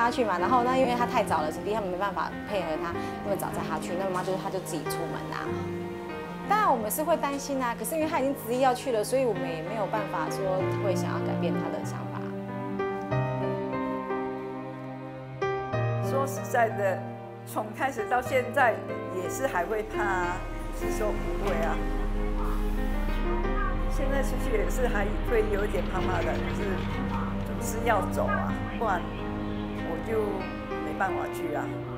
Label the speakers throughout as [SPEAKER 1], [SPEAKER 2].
[SPEAKER 1] 他去嘛，然后那因为他太早了，所以他们没办法配合他那么早载他去，那妈妈就是他就自己出门啦。当然我们是会担心啊，可是因为他已经执意要去了，所以我们也没有办法说会想要改变他的想法。
[SPEAKER 2] 说实在的，从开始到现在也是还会怕，不是说不会啊。现在出去也是还会有点怕怕的，就是总是要走啊，不然就没办法去啊。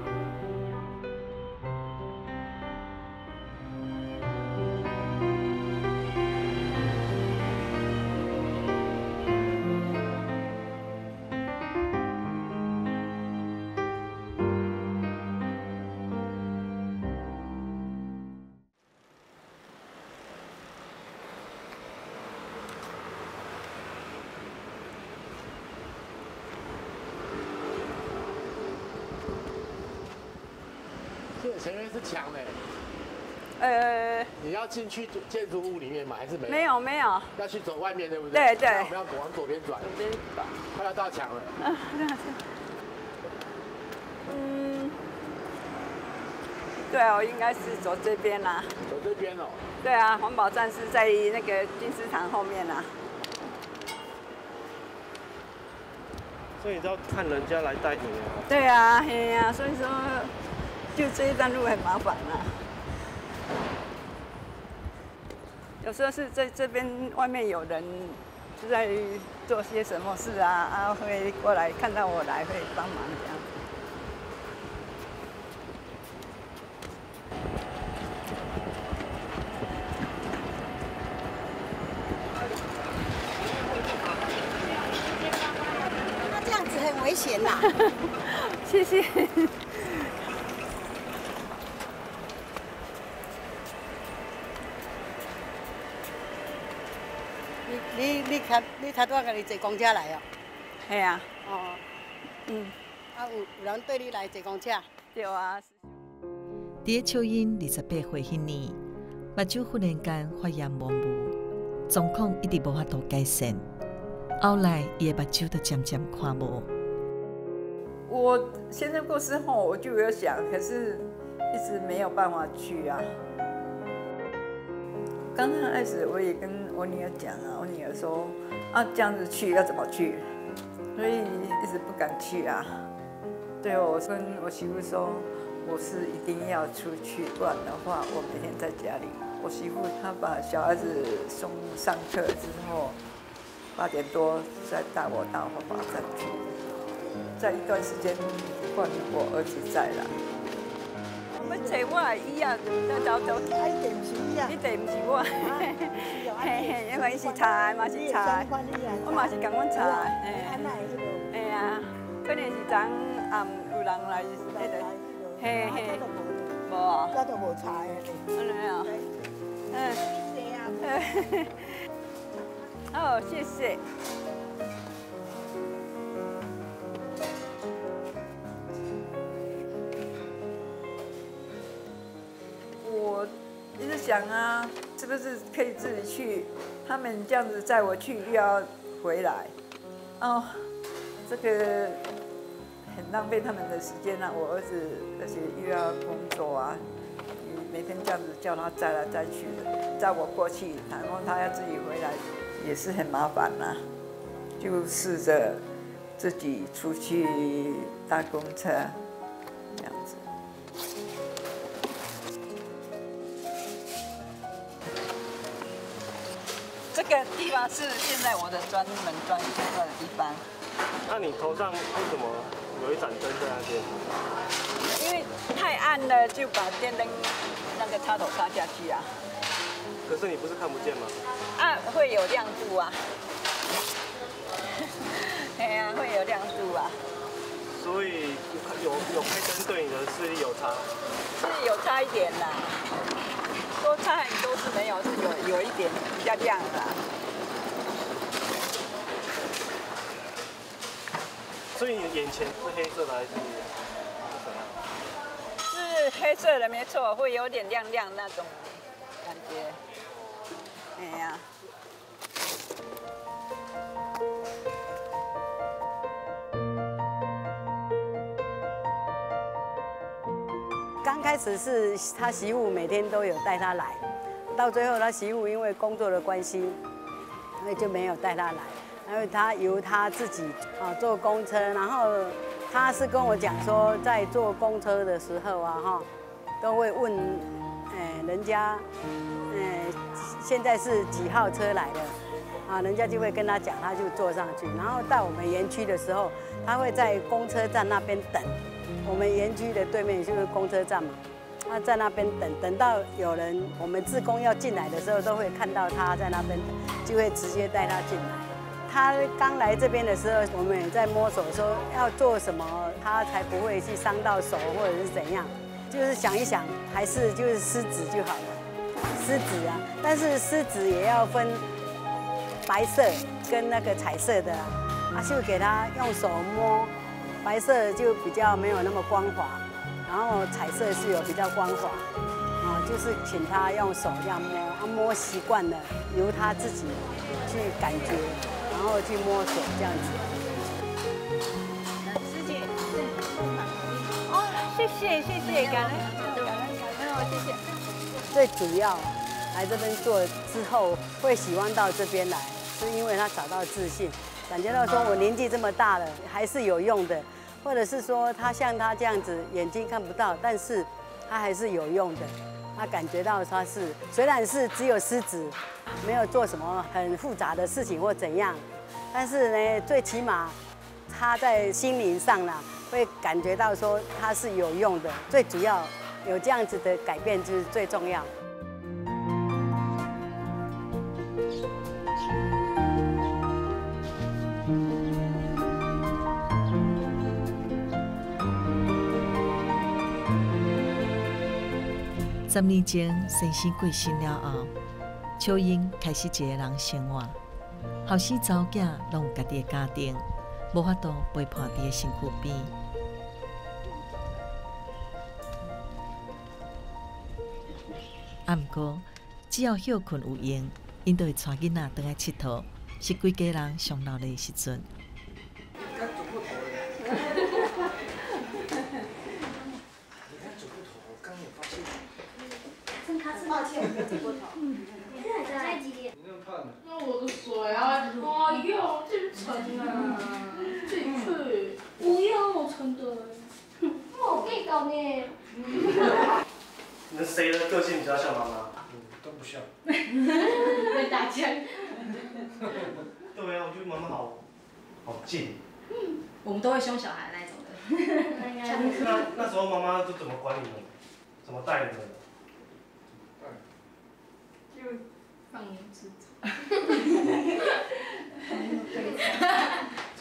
[SPEAKER 3] 这前面是墙嘞，
[SPEAKER 2] 呃，
[SPEAKER 3] 你要进去建筑物里面吗？还是没有？
[SPEAKER 2] 没有没有，
[SPEAKER 3] 要去走外面，对不对？
[SPEAKER 2] 对对
[SPEAKER 3] 那我们要往左边转，左
[SPEAKER 2] 边转。
[SPEAKER 3] 快要到墙了。
[SPEAKER 2] 嗯，对哦，应该是走这边啦。
[SPEAKER 3] 走这边哦。
[SPEAKER 2] 对啊，环保站是在那个金丝堂后面啦。
[SPEAKER 4] 所以你都要看人家来带你啊。
[SPEAKER 2] 对啊，嘿呀、所以说就这一段路很麻烦啊。有时候是在这边外面有人是在做些什么事啊，啊会过来看到我来会帮忙这样。
[SPEAKER 5] 那这样子很危险呐。
[SPEAKER 2] 谢谢。
[SPEAKER 5] 你你你看你头拄仔家己坐公车来哦。
[SPEAKER 2] 系啊，
[SPEAKER 5] 哦，
[SPEAKER 2] 嗯，
[SPEAKER 5] 啊有有人对你来坐公车？
[SPEAKER 2] 对啊。
[SPEAKER 6] 伫咧秋英二十八岁迄年，目睭忽然间发炎模糊，状况一直无法度改善。后来，伊的目睭都渐渐看无。
[SPEAKER 2] 我先生过世后，我就有想，可是一直没有办法去啊。刚刚开始我也跟我女儿讲啊，我女儿说啊这样子去要怎么去，所以一直不敢去啊。对，我跟我媳妇说，我是一定要出去，不然的话我每天在家里。我媳妇她把小孩子送上课之后，八点多再带我到环保站去。在一段时间换我儿子在了。找我伊啊，都都都，
[SPEAKER 5] 啊，一定不是你啊。
[SPEAKER 2] 你地唔是我，嘿嘿，因为伊是查的嘛是查的，我嘛是共阮查的，嘿，嘿啊，可能是昨暗有人来，迄个，嘿嘿，无啊，
[SPEAKER 5] 我都无查的。
[SPEAKER 2] 安尼啊，嗯，哦，谢谢。想啊，是不是可以自己去？他们这样子载我去，又要回来，哦，这个很浪费他们的时间啊。我儿子而且又要工作啊，每天这样子叫他载来载去的，载我过去，然后他要自己回来，也是很麻烦呐、就试着自己出去搭公车，这样子。方是现在我的专门专用的地方，
[SPEAKER 4] 那你头上为什么有一盏灯在那边？
[SPEAKER 2] 因为太暗了，就把电灯那个插头插下去啊，
[SPEAKER 4] 可是你不是看不见吗？
[SPEAKER 2] 啊会有亮度啊，对啊，会有亮度啊，
[SPEAKER 4] 所以有有开灯对你的视力有差。
[SPEAKER 2] 是有差一点啦，说差很多是没有，是有有一点比较亮啦。
[SPEAKER 4] 所以你眼前是黑色的还是？
[SPEAKER 2] 黑色的没错，会有点亮亮那种感觉。哎呀、
[SPEAKER 5] 刚开始是他媳妇每天都有带他来，到最后他媳妇因为工作的关系，那就没有带他来，因为他由他自己啊坐公车，然后他是跟我讲说，在坐公车的时候啊哈，都会问，哎，人家，哎，现在是几号车来的，啊，人家就会跟他讲，他就坐上去。然后到我们园区的时候，他会在公车站那边等。我们园区的对面就是公车站嘛，他在那边等，等到有人我们自工要进来的时候，都会看到他在那边，就会直接带他进来。他刚来这边的时候，我们也在摸索，说要做什么，他才不会去伤到手或者是怎样。就是想一想，还是就是狮子就好了，狮子啊。但是狮子也要分白色跟那个彩色的，啊，就给他用手摸，白色就比较没有那么光滑，然后彩色是有比较光滑，啊，就是请他用手这样摸，他摸习惯了，由他自己去感觉。然后去摸索这样子。
[SPEAKER 2] 师姐，哦，谢谢谢谢，感恩感恩感恩哦，谢谢。
[SPEAKER 5] 最主要来这边做之后会喜欢到这边来，是因为他找到自信，感觉到说我年纪这么大了还是有用的，或者是说他像他这样子眼睛看不到，但是他还是有用的。他感觉到他是虽然是只有狮子，没有做什么很复杂的事情或怎样。但是呢，最起码他在心灵上啦，会感觉到说他是有用的。最主要有这样子的改变就是最重要。
[SPEAKER 6] 十年前先生过身了后，秋英开始一个人生活。后生早囝拢有家己的家庭，无法度陪伴伫个身躯边。啊，毋过只要休困有闲，因都会带囡仔倒来佚佗，是规家人上闹的时阵。
[SPEAKER 7] 抱歉，走过头。在几点？
[SPEAKER 8] 那我的水啊！哎呦，真沉啊！自己去。
[SPEAKER 7] 不要，我沉的。我可以搞呢。
[SPEAKER 4] 那谁的个性比较像妈妈？
[SPEAKER 3] 嗯，都不像。
[SPEAKER 7] 在打架。
[SPEAKER 4] 对啊，我觉得妈妈好，好静。
[SPEAKER 1] 我们都会凶小孩那种的。
[SPEAKER 4] 那那时候妈妈都怎么管你们？怎么带你们？
[SPEAKER 8] 就放牛吃草。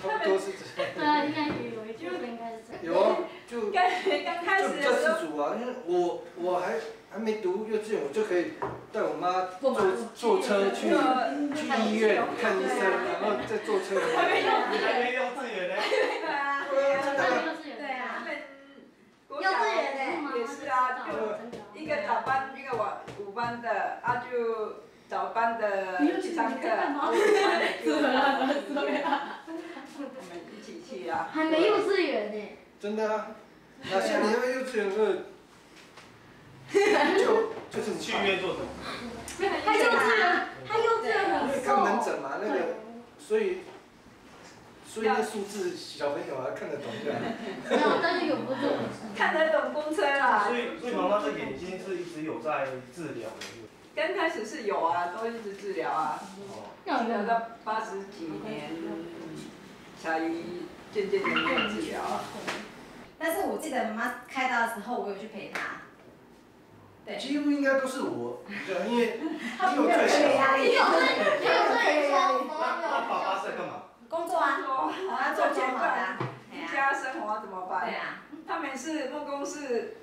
[SPEAKER 3] 差不多是这样。
[SPEAKER 7] 对啊，应该有一句应该是这样。
[SPEAKER 3] 有啊，就
[SPEAKER 2] 刚刚开
[SPEAKER 3] 就比较
[SPEAKER 2] 始的时候，
[SPEAKER 3] 自主啊，因为我我还还没读幼稚园，我就可以带我妈坐坐车去去医院看医生，然后再坐车回来。
[SPEAKER 4] 你还没幼稚园呢。
[SPEAKER 2] 对啊，
[SPEAKER 3] 对啊，真的啊。
[SPEAKER 7] 对啊。
[SPEAKER 2] 他们国
[SPEAKER 7] 幼
[SPEAKER 2] 小
[SPEAKER 7] 稚园的
[SPEAKER 2] 也是啊，就一个早班，一个晚午班的，啊就早班的去上课，我们一起去啊。
[SPEAKER 7] 还没幼稚园呢。
[SPEAKER 3] 真的啊，那像你那幼稚园是，就就是
[SPEAKER 4] 去医院做什么？
[SPEAKER 7] 他幼稚园，他幼稚园很
[SPEAKER 3] 因为看门。诊嘛，那个，所以所以那数字小朋友啊看得懂的。
[SPEAKER 7] 没有，但是有不懂。
[SPEAKER 2] 看得懂公车啦
[SPEAKER 4] 所。以所以妈妈的眼睛是一直有在治疗的。
[SPEAKER 2] 刚开始是有啊，都一直治疗啊，治疗到八十几年才渐渐的没有治疗啊。
[SPEAKER 1] 但是我记得妈妈开刀的时候，我有去陪她。对。
[SPEAKER 3] 几乎应该都是我，对，因为
[SPEAKER 1] 她
[SPEAKER 3] 因为我最小。
[SPEAKER 1] 压力。
[SPEAKER 7] 没有没有这一说，
[SPEAKER 4] 那那爸爸是在干嘛？
[SPEAKER 1] 工作啊，我要做
[SPEAKER 2] 做
[SPEAKER 1] 好的啊。
[SPEAKER 2] 居家生活怎么办？
[SPEAKER 1] 对啊。
[SPEAKER 2] 他每次木工是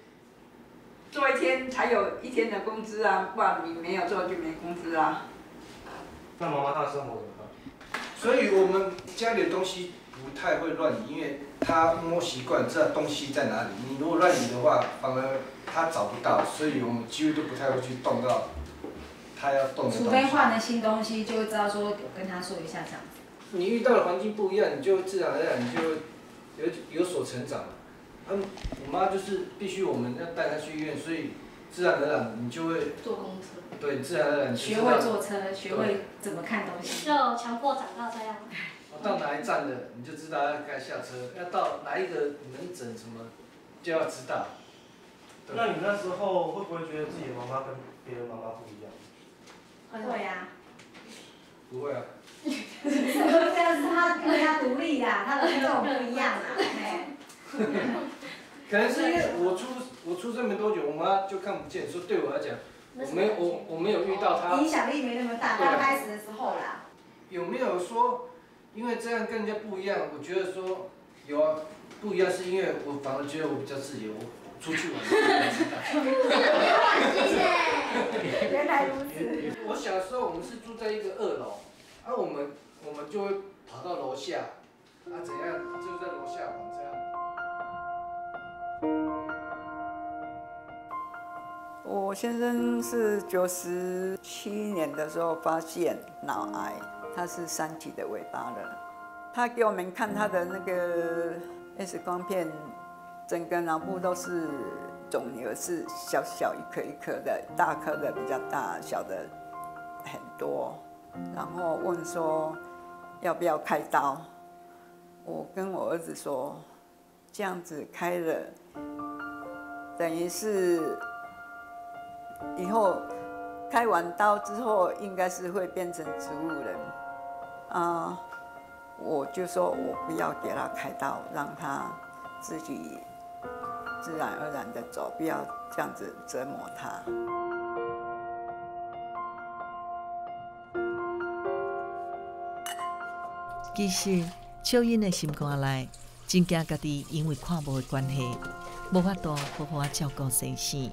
[SPEAKER 2] 做一天才有一天的工资啊，不然你没有做就没工资啊。
[SPEAKER 4] 那妈妈她的生活怎么办？
[SPEAKER 3] 所以我们家里的东西不太会乱移，因为她摸习惯，知道东西在哪里。你如果乱移的话，反而她找不到，所以我们几乎都不太会去动到她要动的。
[SPEAKER 1] 除非换了新东西，就会知道说有跟她说一下这样子。
[SPEAKER 3] 你遇到的环境不一样，你就自然而然你就有有所成长。嗯，我妈就是必须我们要带她去医院，所以自然而然你就会
[SPEAKER 8] 坐公车。
[SPEAKER 3] 对自然而然
[SPEAKER 1] 学会坐车，学会怎么看东西。
[SPEAKER 7] 就强迫长到这样。
[SPEAKER 3] 到哪一站了，你就知道要该下车，要到哪一个门诊什么，就要知道。
[SPEAKER 4] 那你那时候会不会觉得自己的妈妈跟别人妈妈不一样？
[SPEAKER 1] 会呀，
[SPEAKER 3] 不会啊
[SPEAKER 1] 这样是他更加独立啦，他的跟我不一样啦。哎
[SPEAKER 3] 可能是因为我出我出生没多久，我妈就看不见，所以对我来讲，我没我我没有遇到她
[SPEAKER 1] 影响力没那么大，刚开始的时候啦。
[SPEAKER 3] 有没有说，因为这样跟人家不一样？我觉得说有啊，不一样是因为我反而觉得我比较自由，我出去玩才知道。
[SPEAKER 1] 原来如此。
[SPEAKER 3] 我小时候我们是住在一个二楼，啊我们我们就会跑到楼下，啊怎样就在楼下玩
[SPEAKER 2] 我先生是九十七年的时候发现脑癌，他是三级的尾巴了。他给我们看他的那个 X 光片，整个脑部都是肿瘤，是小小一颗一颗的，大颗的比较大，小的很多。然后问说要不要开刀，我跟我儿子说，这样子开了，等于是。以后开完刀之后，应该是会变成植物人啊。我就说我不要给他开刀，让他自己自然而然的走，不要这样子折磨他。
[SPEAKER 6] 其实，秋英的心肝内真惊家己因为看无的关系，无法度好好照顾先生。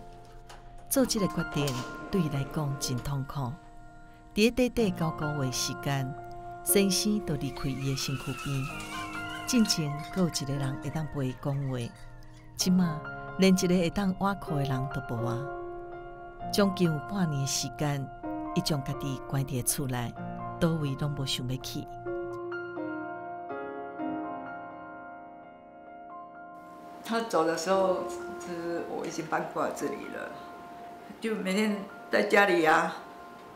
[SPEAKER 6] 做这个决定对伊来讲真痛苦。伫短短九个月时间，先生就离开伊的身躯边。进前，阁有一个人会当陪伊讲话，即马连一个会当挖苦的人都无啊。将近有半年的时间，伊将家己关伫厝内，倒位拢无想要去。
[SPEAKER 2] 他走的时候，是我已经搬过来这里了，就每天在家里啊。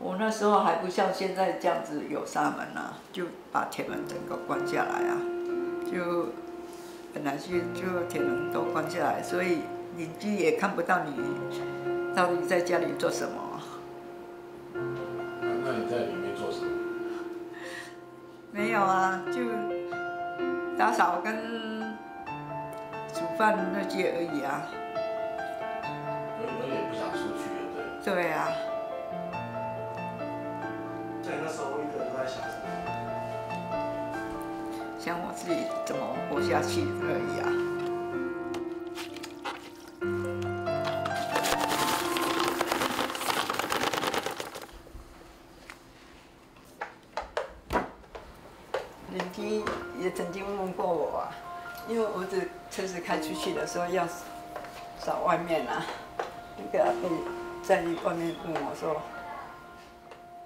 [SPEAKER 2] 我那时候还不像现在这样子有纱门啊，就把铁门整个关下来啊，就本来就就铁门都关下来，所以邻居也看不到你到底在家里做什么。
[SPEAKER 9] 那你在里面做什么？
[SPEAKER 2] 没有啊，就打扫跟煮饭那些而已啊。
[SPEAKER 9] 对
[SPEAKER 2] 啊。
[SPEAKER 4] 那你那时候一个人都在想什么？
[SPEAKER 2] 想我自己怎么活下去而已啊。邻居也曾经问过我啊，因为我子车子开出去的时候要扫外面啊，那个阿伯在外面问我说。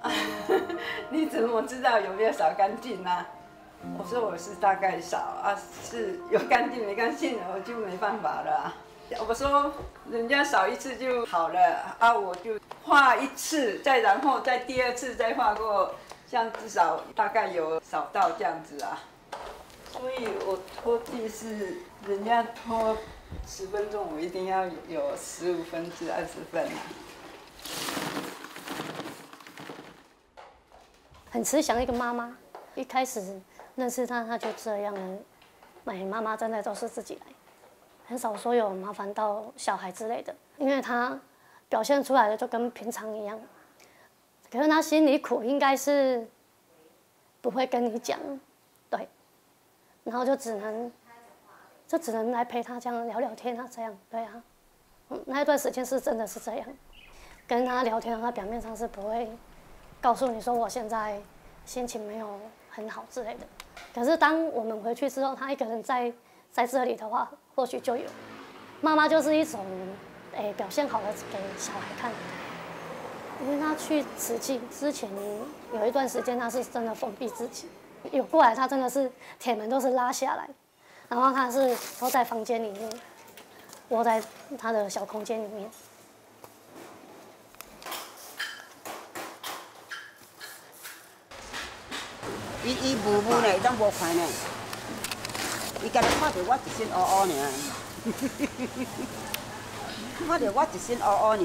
[SPEAKER 2] 你怎么知道有没有扫干净呢？我说我是大概扫啊，是有干净没干净，我就没办法了、我说人家扫一次就好了啊，我就画一次，再然后再第二次再画过，这样至少大概有扫到这样子啊。所以我拖地是人家拖十分钟，我一定要有十五分至二十分啊。
[SPEAKER 7] 很慈祥一个妈妈，一开始认识她，她就这样，哎，妈妈真的都是自己来，很少说有麻烦到小孩之类的，因为她表现出来的就跟平常一样，可是她心里苦，应该是不会跟你讲，对，然后就只能就只能来陪她这样聊聊天啊，这样，对啊，那一段时间是真的是这样，跟她聊天，她表面上是不会。告诉你说我现在心情没有很好之类的，可是当我们回去之后，他一个人在在这里的话，或许就有。妈妈就是一种，诶、表现好了给小孩看。因为他去慈济之前有一段时间，他是真的封闭自己，有过来他真的是铁门都是拉下来，然后他是都在房间里面，窝在他的小空间里面。
[SPEAKER 10] 伊伊雾雾呢，伊拢无看呢。伊今日看到我一身乌乌呢，看到我一身乌乌呢。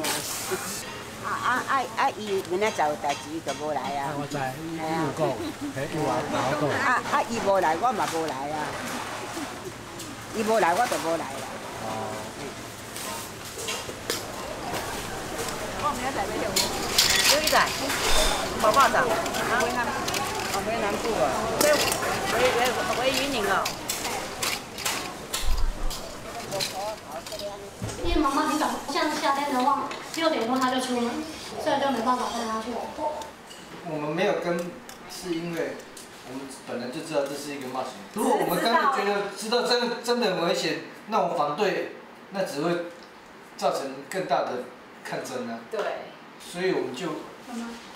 [SPEAKER 10] 啊啊啊啊！伊明仔载有代志，伊就无来啊。
[SPEAKER 11] 我知，伊有讲，嘿，有话老讲。
[SPEAKER 10] 啊啊！伊无来，我嘛无来啊。伊无来，我就无来啦。哦。我明仔载要去？啊？回南，部啊。回回回回云岭哦。
[SPEAKER 7] 因为妈妈很早，像夏天的话，六点多她就出门，所以就没办法带她去。
[SPEAKER 3] 我们没有跟，是因为我们本来就知道这是一个冒险。如果我们刚刚觉得知道真的真的很危险，那我反对，那只会造成更大的抗争啊。
[SPEAKER 1] 对。
[SPEAKER 3] 所以我们就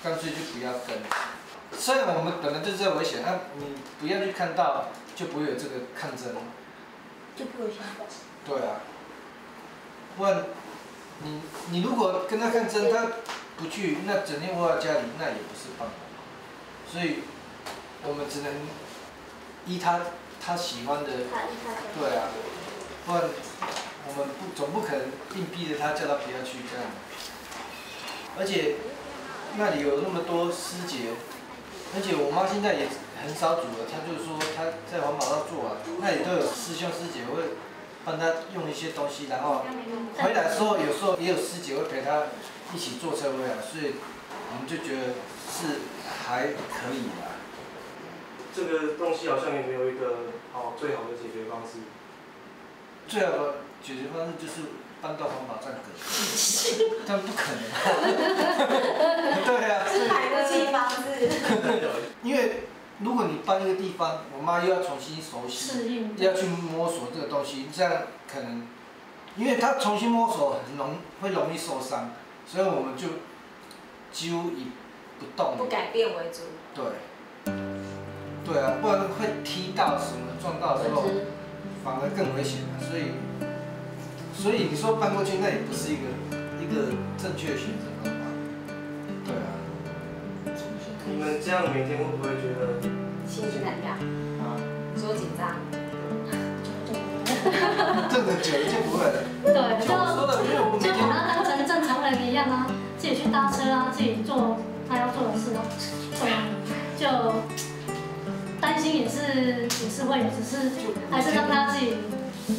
[SPEAKER 3] 干脆就不要跟。虽然我们本来就知道危险，那你不要去看到，就不会有这个抗争。
[SPEAKER 7] 就不会。
[SPEAKER 3] 对啊。不然，你你如果跟他抗争，他不去，那整天窝在家里，那也不是办法。所以，我们只能依他他喜欢的，对啊，不然我们不总不可能硬逼着他叫他不要去这样。而且那里有那么多师姐，而且我妈现在也很少煮了，她就是说她在环保上做啊，那里都有师兄师姐会。帮她用一些东西，然后回来的时候，有时候也有师姐会陪她一起坐车回来，所以我们就觉得是还可以啦。
[SPEAKER 4] 这个东西好像也没有一个好最好的解决方式。
[SPEAKER 3] 最好的解决方式就是搬到环保站隔但不可能。对啊。
[SPEAKER 1] 是买不起房子。
[SPEAKER 3] 因为。如果你搬一个地方，我妈又要重新熟悉，要去摸索这个东西，这样可能，因为她重新摸索很容会容易受伤，所以我们就几乎以不动，
[SPEAKER 1] 不改变为主。
[SPEAKER 3] 对，对啊，不然会踢到什么撞到之后，反而更危险了。所以，所以你说搬过去，那也不是一个一个正确的选择。
[SPEAKER 4] 你们这样每天会不会觉得
[SPEAKER 1] 心情很压？啊，说紧张。
[SPEAKER 3] 这个久了就不会了。
[SPEAKER 7] 对，就就把它当成正常人一样啊，自己去搭车啊，自己做他要做的事啊，对啊，就担心也是也是会有，只是还是让他自己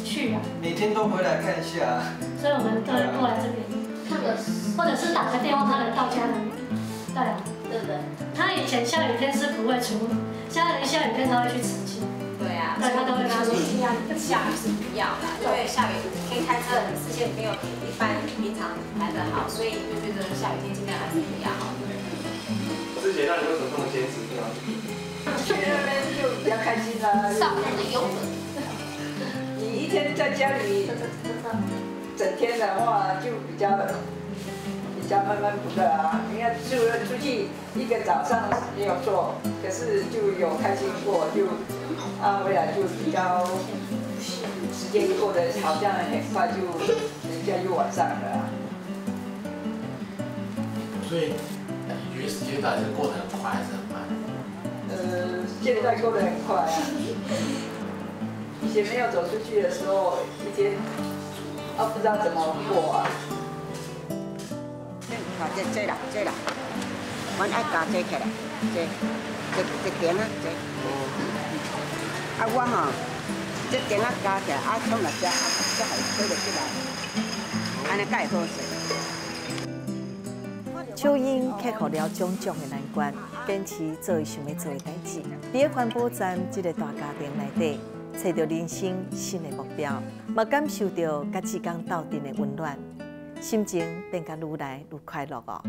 [SPEAKER 7] 去啊。
[SPEAKER 3] 每天都回来看一下。
[SPEAKER 7] 所以我们都会过来这边，或者或者是打个电话，他能到家里。对啊。对不对？他以前下雨天是不会出门，现在一下雨天他会去吃鸡。
[SPEAKER 1] 对啊，
[SPEAKER 7] 对他都会
[SPEAKER 1] 跟他说尽量下雨是不要的，因为下雨天开车视线没有一般平常来的好，所以就觉得下雨天尽量还是不要好。
[SPEAKER 4] 之前那你为什么这么坚持呢？
[SPEAKER 2] 去那边就比较开心啦。
[SPEAKER 1] 上面的油门。
[SPEAKER 2] 你一天在家里整天的话，就比较。比较闷闷不乐啊！你看，除了出去一个早上没有做，可是就有开心过，就啊回来就比较时间过得好像很快，就人家又晚上了。
[SPEAKER 9] 所以你觉得时间到底是过得很快还是很慢？
[SPEAKER 2] 呃，现在过得很快啊。以前没有走出去的时候，一天啊不知道怎么过啊。
[SPEAKER 10] 这这啦，这啦，阮爱加这起来，这这这点啊，这。啊，我吼，这点啊加起来，啊冲来这，这还推得起来，安尼介好势。
[SPEAKER 6] 秋英克服了种种的难关，坚持做伊想要做的代志。伫个环保站这个大家庭内底，找到人生新的目标，嘛感受到甲志刚斗阵的温暖。心情变甲愈来愈快乐哦。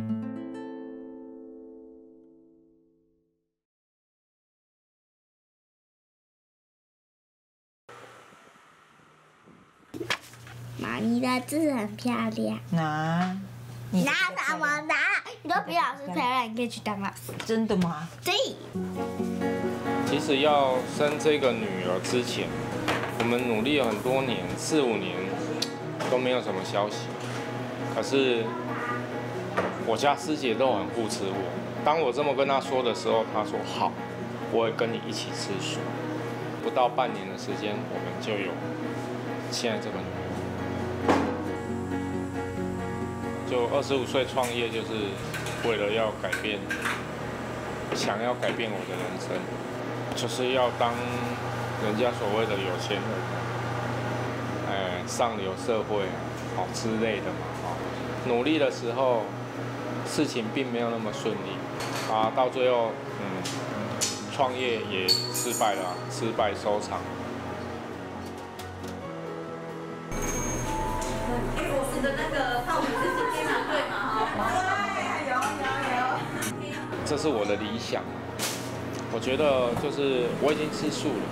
[SPEAKER 12] 妈咪的字很漂亮。
[SPEAKER 13] 拿，
[SPEAKER 12] 拿什么拿？你都比老师漂亮，你可以去当老师。
[SPEAKER 13] 真的吗？
[SPEAKER 12] 对。
[SPEAKER 14] 其实要生这个女儿之前，我们努力了很多年，四五年。都没有什么消息。可是我家师姐都很护持我。当我这么跟她说的时候，她说好，我会跟你一起吃素。不到半年的时间，我们就有现在这个女儿。就二十五岁创业，就是为了要改变，想要改变我的人生，就是要当人家所谓的有钱人，哎，上流社会，哦之类的嘛，哦，努力的时候，事情并没有那么顺利，啊，到最后，嗯，创业也失败了，失败收场。
[SPEAKER 13] 我们的那个泡芙是今天拿对吗？哈，
[SPEAKER 2] 有有有。
[SPEAKER 14] 这是我的理想，我觉得就是我已经吃素了，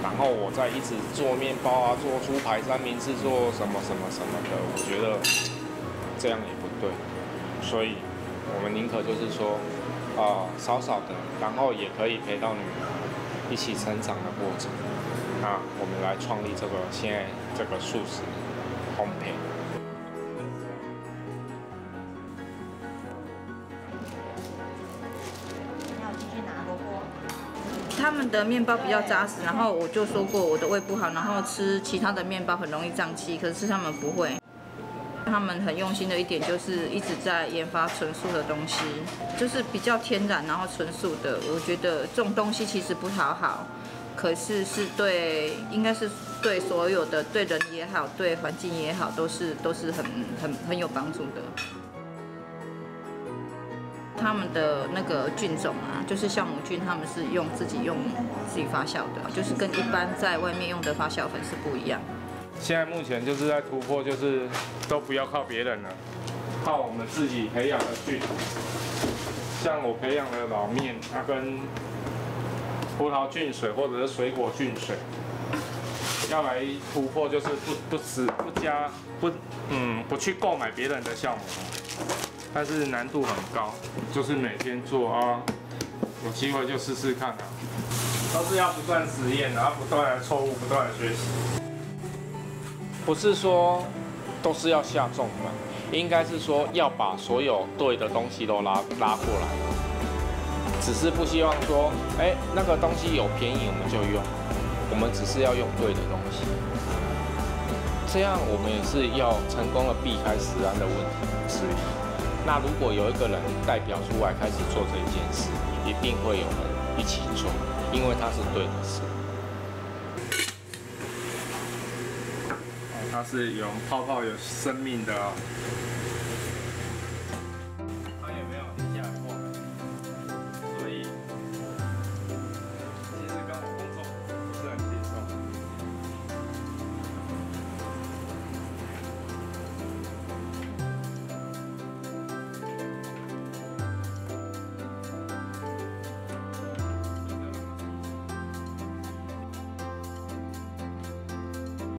[SPEAKER 14] 然后我再一直做面包啊，做猪排三明治，做什么什么什么的，我觉得这样也不对，所以我们宁可就是说，啊，少少的，然后也可以陪到女儿一起成长的过程，那我们来创立这个现在这个素食烘焙。
[SPEAKER 13] 的面包比较扎实，然后我就说过我的胃不好，然后吃其他的面包很容易胀气，可是他们不会。他们很用心的一点就是一直在研发纯素的东西，就是比较天然，然后纯素的。我觉得这种东西其实不讨好，可是是对，应该是对所有的对人也好，对环境也好，都是都是很很很有帮助的。他们的那个菌种啊，就是酵母菌，他们是用自己用自己发酵的，就是跟一般在外面用的发酵粉是不一样。
[SPEAKER 14] 现在目前就是在突破，就是都不要靠别人了，靠我们自己培养的菌。像我培养的老面，它跟葡萄菌水或者是水果菌水，要来突破就是不不吃不加不嗯不去购买别人的酵母，但是难度很高，就是每天做啊，有机会就试试看啊，都是要不断实验，然后不断的错误，不断的学习。不是说都是要下重本，应该是说要把所有对的东西都拉拉过来，只是不希望说，哎，那个东西有便宜我们就用，我们只是要用对的东西，这样我们也是要成功的避开食安的问题之一。那如果有一个人代表出来开始做这一件事，一定会有人一起做，因为它是对的事。它是有泡泡有生命的哦。